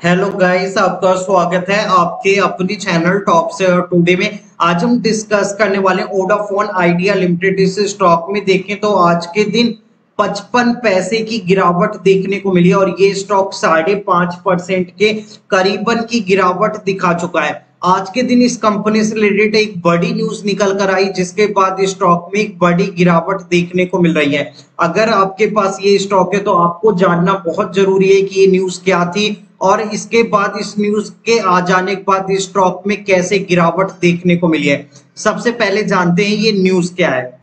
Hello guys आपका स्वागत है आपके अपनी चैनल टॉप से और टुडे में। आज हम डिस्कस करने वाले ओडाफोन आइडिया लिमिटेड इस स्टॉक में देखें तो आज के दिन 55 पैसे की गिरावट देखने को मिली और ये स्टॉक साढ़े पाँच परसेंट के करीबन की गिरावट दिखा चुका है। आज के दिन इस कंपनी से रिलेटेड एक बड़ी न्यूज़ निकल कर आई, जिसके बाद स्टॉक में एक बड़ी गिरावट देखने को मिल रही है। अगर आपके पास ये स्टॉक है तो आपको जानना बहुत ज़रूरी है कि ये न्यूज़ क्या थी और इसके बाद इस न्यूज़ के आ जाने के बाद इस स्टॉक में कैसे गिरावट देखने को मिली है? सबसे पहले जानते हैं ये न्यूज़ क्या है।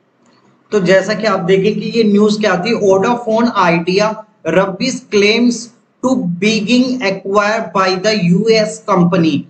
तो जैसा कि आप देखें कि ये न्यूज़ क्या थी? Vodafone Idea rubbishes claims to being acquire by the US company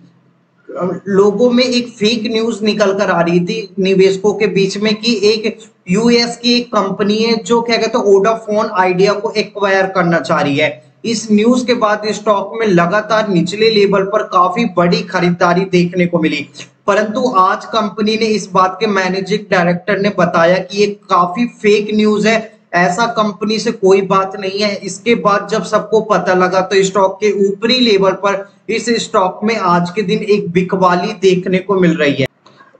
लोगों में एक फेक न्यूज़ निकल कर आ रही थी निवेशकों के बीच में कि एक यूएस की एक कंपनी है जो क्या कहते हैं ओडाफोन आइडिया को एक्वायर करना चाह रही है। इस न्यूज़ के बाद स्टॉक में लगातार निचले लेवल पर काफ़ी बड़ी खरीदारी देखने को मिली। परंतु आज कंपनी ने इस बात के मैनेजिंग डायरेक्टर ने बताया कि ये काफ़ी फेक न्यूज़ है। ऐसा कंपनी से कोई बात नहीं है। इसके बाद जब सबको पता लगा तो स्टॉक के ऊपरी लेवल पर इस स्टॉक में आज के दिन एक बिकवाली देखने को मिल रही है।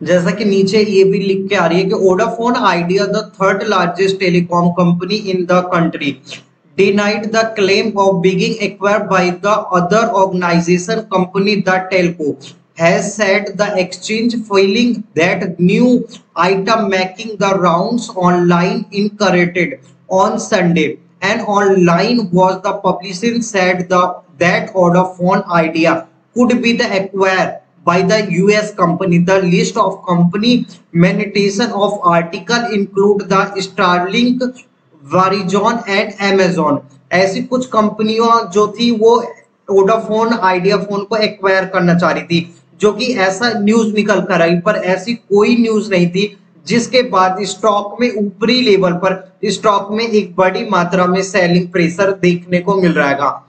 जैसा कि नीचे ये भी लिख के आ रही है कि Vodafone Idea the third largest telecom company in the country denied the claim of being acquired by the other organization company the telco has said the exchange feeling that new item making the rounds online incorrected on sunday and online was the publishing said the that order phone idea could be the acquired by the US company. The list of company monetization of article include the Starlink Verizon and Amazon ऐसी कुछ कंपनियों जो थी, वो Vodafone Idea phone को acquire करना चाह रही थी, जो कि ऐसा न्यूज़ निकल कर आई, पर ऐसी कोई न्यूज़ नहीं थी, जिसके बाद स्टॉक में ऊपरी लेवल पर स्टॉक में एक बड़ी मात्रा में सेलिंग प्रेशर देखने को मिल रहा है।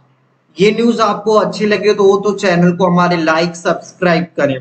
ये न्यूज़ आपको अच्छी लगे तो वो तो चैनल को हमारे लाइक सब्सक्राइब करें।